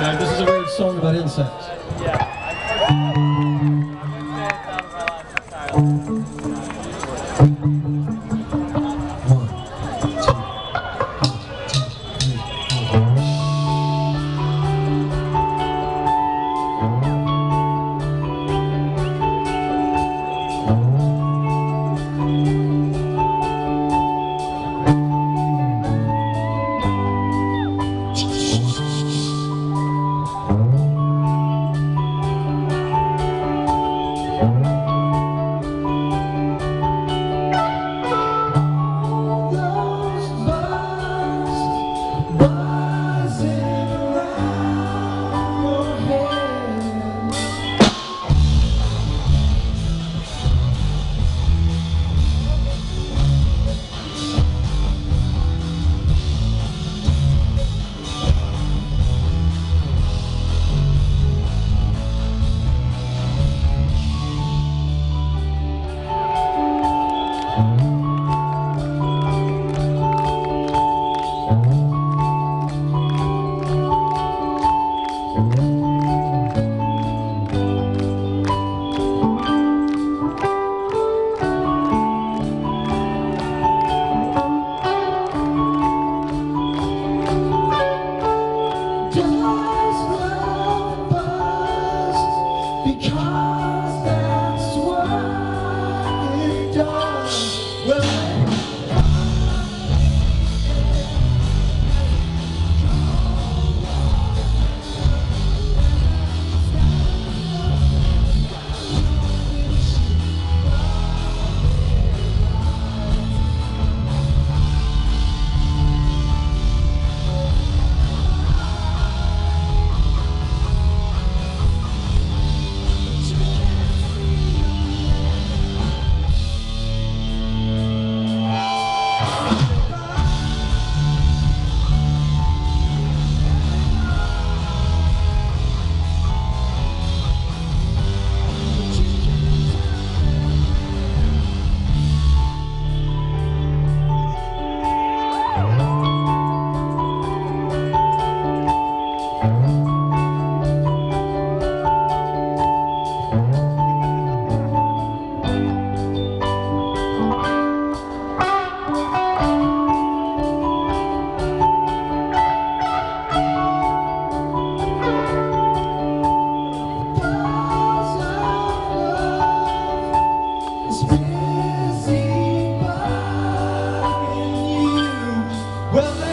Now, this is a weird song about insects. Well,